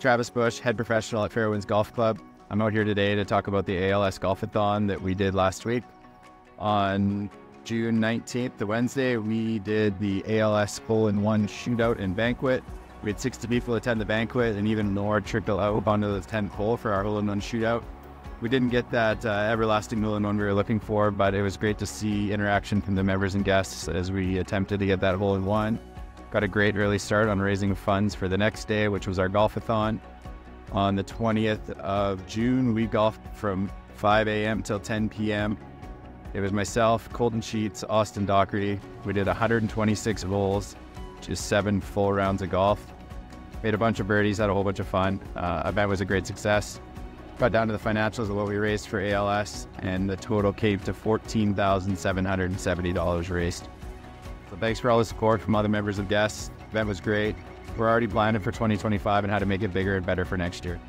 Travis Busch, head professional at Fairwinds Golf Club. I'm out here today to talk about the ALS Golfathon that we did last week. On June 19th, the Wednesday, we did the ALS Hole in One Shootout and Banquet. We had 60 people attend the banquet and even more trickle out onto the 10th hole for our hole in one shootout. We didn't get that uh, everlasting hole in one we were looking for, but it was great to see interaction from the members and guests as we attempted to get that hole in one. Got a great early start on raising funds for the next day, which was our golfathon. On the 20th of June, we golfed from 5 a.m. till 10 p.m. It was myself, Colton Sheets, Austin Doherty. We did 126 holes, just seven full rounds of golf. Made a bunch of birdies, had a whole bunch of fun. Uh, event was a great success. Got down to the financials of what we raised for ALS, and the total came to $14,770 raised. So thanks for all the support from other members of guests. The event was great. We're already planning for 2025 and how to make it bigger and better for next year.